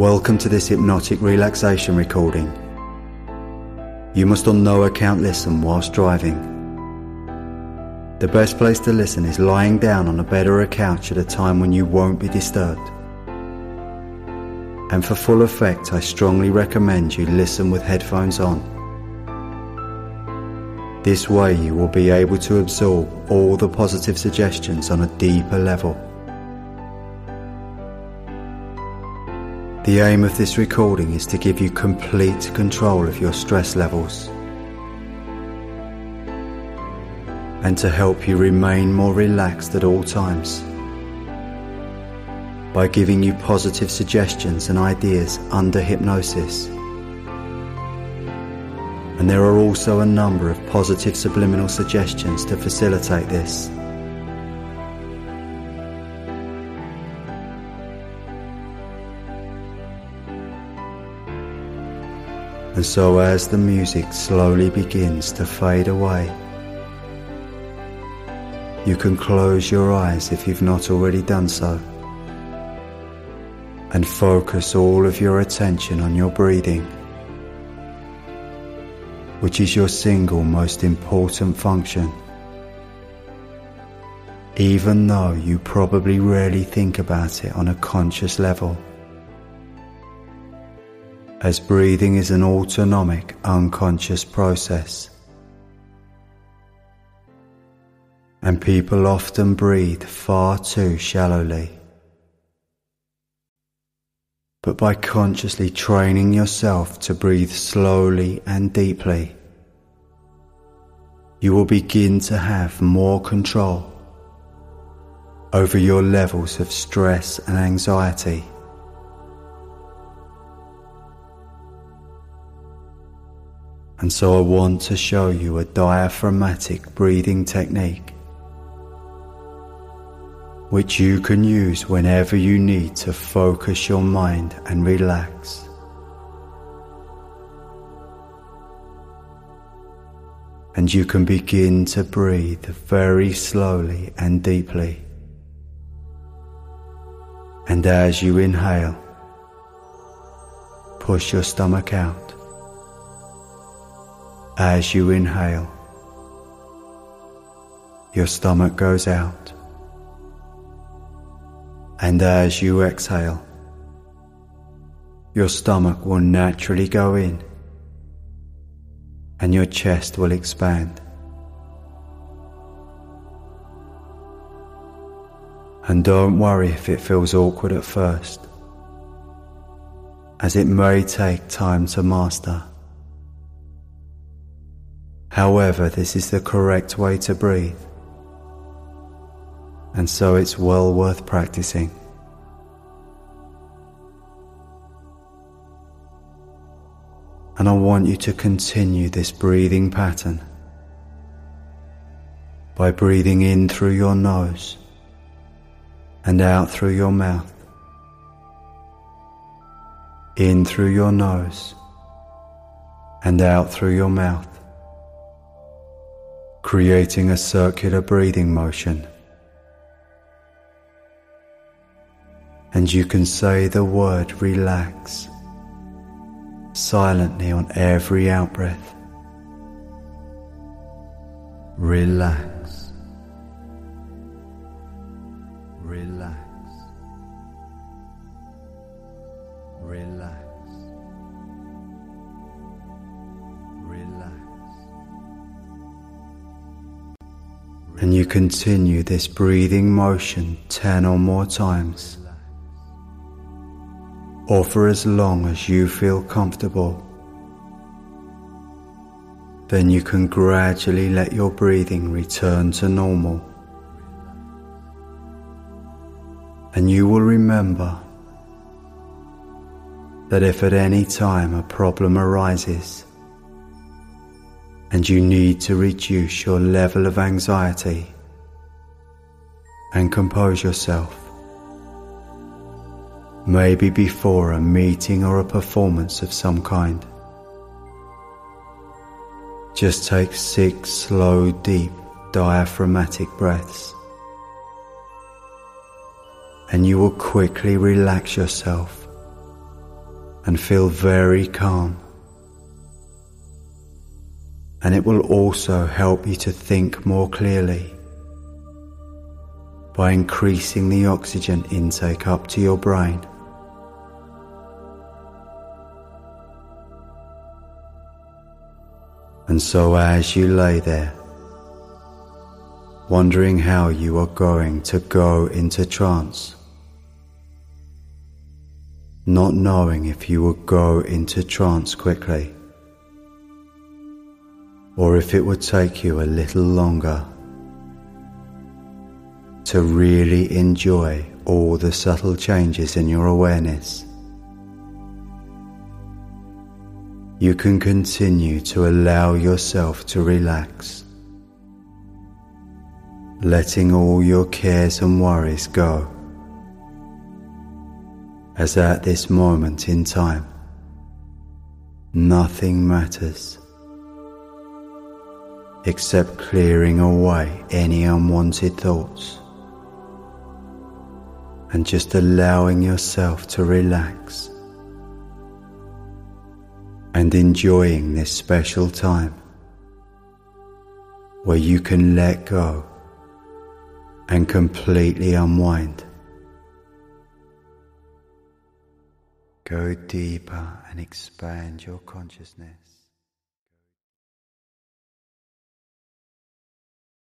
Welcome to this hypnotic relaxation recording. You must on no account listen whilst driving. The best place to listen is lying down on a bed or a couch at a time when you won't be disturbed. And for full effect, I strongly recommend you listen with headphones on. This way, you will be able to absorb all the positive suggestions on a deeper level. The aim of this recording is to give you complete control of your stress levels and to help you remain more relaxed at all times by giving you positive suggestions and ideas under hypnosis. And there are also a number of positive subliminal suggestions to facilitate this. And so, as the music slowly begins to fade away, you can close your eyes if you've not already done so, and focus all of your attention on your breathing, which is your single most important function. Even though you probably rarely think about it on a conscious level as breathing is an autonomic, unconscious process. And people often breathe far too shallowly. But by consciously training yourself to breathe slowly and deeply, you will begin to have more control over your levels of stress and anxiety. And so I want to show you a diaphragmatic breathing technique which you can use whenever you need to focus your mind and relax. And you can begin to breathe very slowly and deeply. And as you inhale, push your stomach out. As you inhale, your stomach goes out. And as you exhale, your stomach will naturally go in and your chest will expand. And don't worry if it feels awkward at first, as it may take time to master. However, this is the correct way to breathe, and so it's well worth practicing. And I want you to continue this breathing pattern by breathing in through your nose and out through your mouth. In through your nose and out through your mouth creating a circular breathing motion. And you can say the word relax silently on every outbreath. Relax. Relax. Relax. And you continue this breathing motion 10 or more times, or for as long as you feel comfortable. Then you can gradually let your breathing return to normal. And you will remember that if at any time a problem arises, and you need to reduce your level of anxiety and compose yourself. Maybe before a meeting or a performance of some kind. Just take six slow, deep, diaphragmatic breaths. And you will quickly relax yourself and feel very calm. And it will also help you to think more clearly by increasing the oxygen intake up to your brain. And so, as you lay there, wondering how you are going to go into trance, not knowing if you will go into trance quickly, or if it would take you a little longer to really enjoy all the subtle changes in your awareness. you can continue to allow yourself to relax, letting all your cares and worries go. As at this moment in time, nothing matters except clearing away any unwanted thoughts and just allowing yourself to relax and enjoying this special time where you can let go and completely unwind. Go deeper and expand your consciousness.